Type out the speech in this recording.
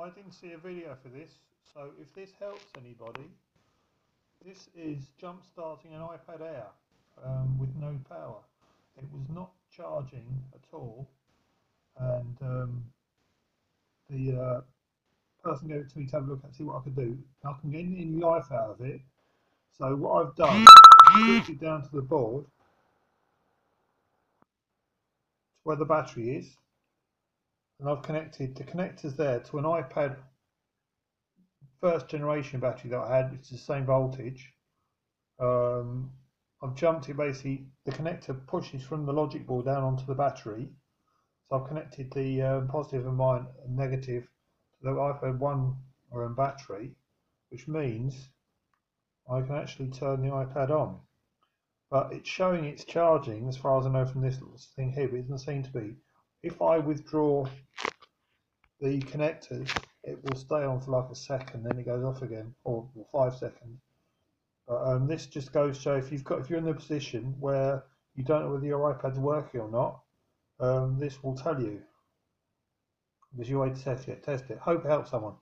I didn't see a video for this, so if this helps anybody, this is jump starting an iPad Air um, with no power. It was not charging at all, and um, the uh, person gave it to me to have a look at, see what I could do. I can get any life out of it. So what I've done, switched it down to the board, to where the battery is, and I've connected the connectors there to an iPad first generation battery that I had, which is the same voltage. Um, I've jumped it basically, the connector pushes from the logic board down onto the battery. So I've connected the um, positive and mine negative to the iPad 1 or in battery, which means I can actually turn the iPad on. But it's showing it's charging as far as I know from this thing here, but it doesn't seem to be. If I withdraw the connectors, it will stay on for like a second, then it goes off again, or, or five seconds. But um, this just goes to show if you've got if you're in the position where you don't know whether your iPad's working or not, um, this will tell you. There's your way to test it. Test it. Hope it helps someone.